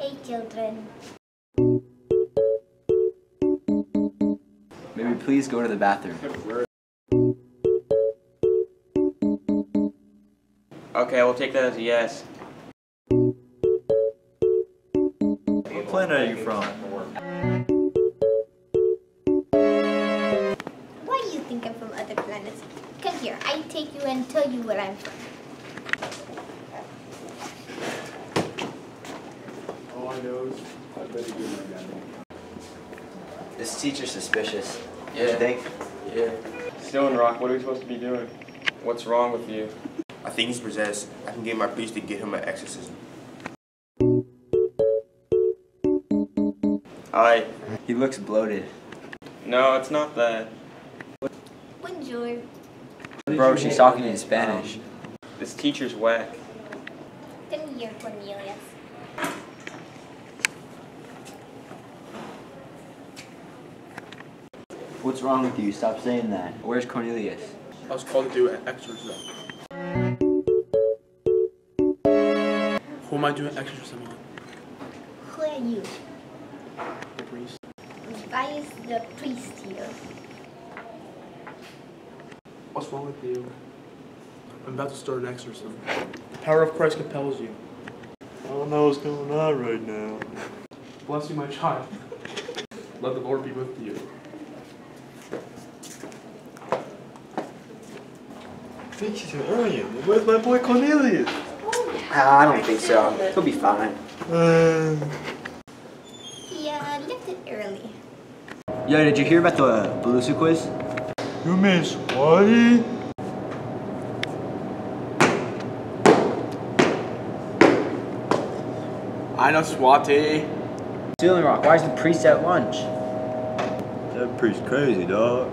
Hey children. May we please go to the bathroom? Okay, we'll take that as a yes. What planet are you from? Why do you think I'm from other planets? Come here, I take you and tell you where I'm from. All I is I better get my gun. This teacher's suspicious. Yeah. You think? Yeah. Stone Rock, what are we supposed to be doing? What's wrong with you? I think he's possessed. I can get my priest to get him an exorcism. I. He looks bloated. No, it's not that. Bonjour. Bro, she's talking in Spanish. Um, this teacher's whack. Come here, Cornelius. What's wrong with you? Stop saying that. Where's Cornelius? I was called to do an exorcism. Who am I doing exorcism on? Who are you? The priest. Why is the priest here. What's wrong with you? I'm about to start an exorcism. The power of Christ compels you. I don't know what's going on right now. Bless you, my child. Let the Lord be with you. Think she's an alien. Where's my boy Cornelius? I don't think so. He'll be fine. Uh, He uh, left it early. Yo, did you hear about the Belusa quiz? you mean Swati? I know Swati. Ceiling Rock, why is the priest at lunch? That priest crazy, dog.